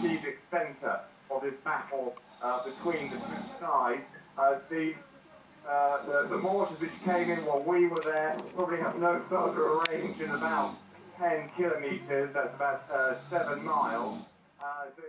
strategic centre of this battle uh, between the two sides. Uh, the, uh, the, the mortars which came in while we were there probably have no further range than about 10 kilometres, that's about uh, 7 miles. Uh, so